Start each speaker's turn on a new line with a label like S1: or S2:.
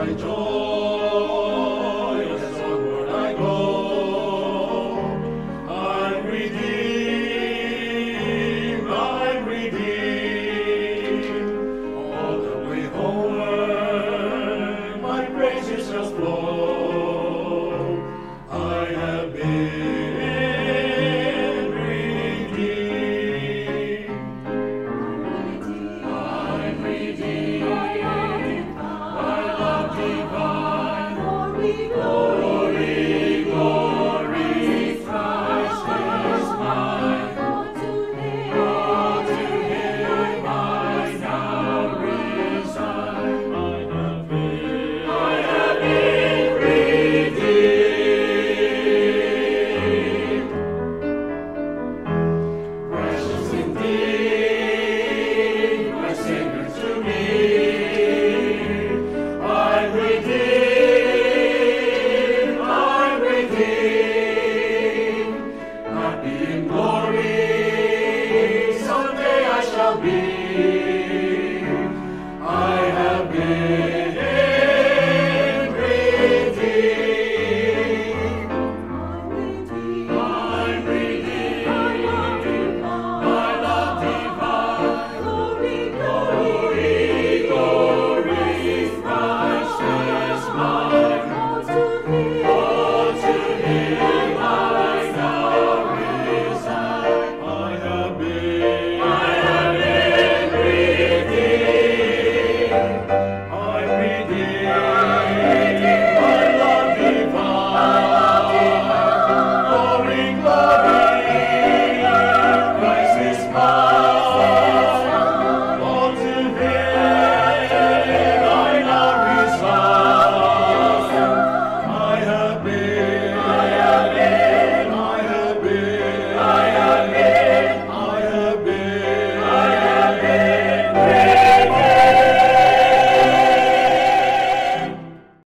S1: my joy.
S2: be
S1: Yeah.